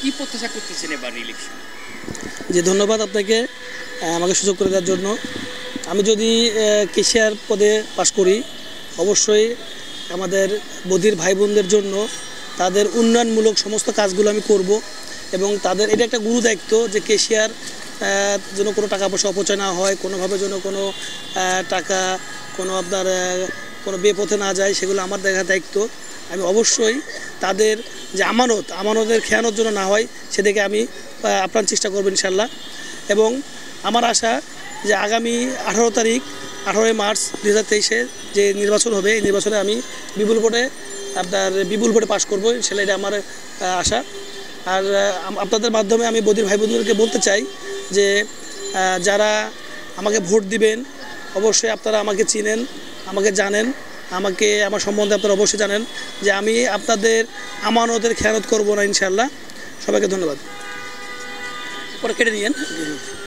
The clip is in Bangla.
কি প্রত্যাশা করতেছেন এবার ইলেকশন যে ধন্যবাদ আপনাকে আমাকে সুযোগ করে দেওয়ার জন্য। আমি যদি কেশিয়ার পদে পাশ করি, অবশ্যই আমাদের বধির ভাই বোনদের জন্য তাদের উন্নয়নমূলক সমস্ত কাজগুলো আমি করব এবং তাদের, এটা একটা গুরু দায়িত্ব যে কেশিয়ার যেন কোনো টাকা পয়সা অপচয় না হয়, কোনোভাবে যেন কোনো টাকা কোনো আপনার কোনো বেপথে না যায়, সেগুলো আমার দেখা দায়িত্ব। আমি অবশ্যই তাদের যে আমানত, আমানতের খেয়ানোর জন্য না হয়, সেদিকে আমি আপ্রাণ চেষ্টা করব ইনশাল্লাহ এবং আমার আশা যে আগামী আঠারো তারিখ, আঠারোই মার্চ দু হাজার যে নির্বাচন হবে, এই নির্বাচনে আমি বিপুল ভোটে আপনার বিপুল ভোটে পাশ করব সেটা এটা আমার আশা। আর আপনাদের মাধ্যমে আমি বদির ভাই বোনদেরকে বলতে চাই যে যারা আমাকে ভোট দিবেন, অবশ্যই আপনারা আমাকে চিনেন, আমাকে জানেন। আমাকে, আমার সম্বন্ধে আপনারা অবশ্যই জানেন যে আমি আপনাদের আমানতের খেয়ানত করব না ইনশাল্লাহ সবাইকে ধন্যবাদ। পরে কেটে নিয়েন।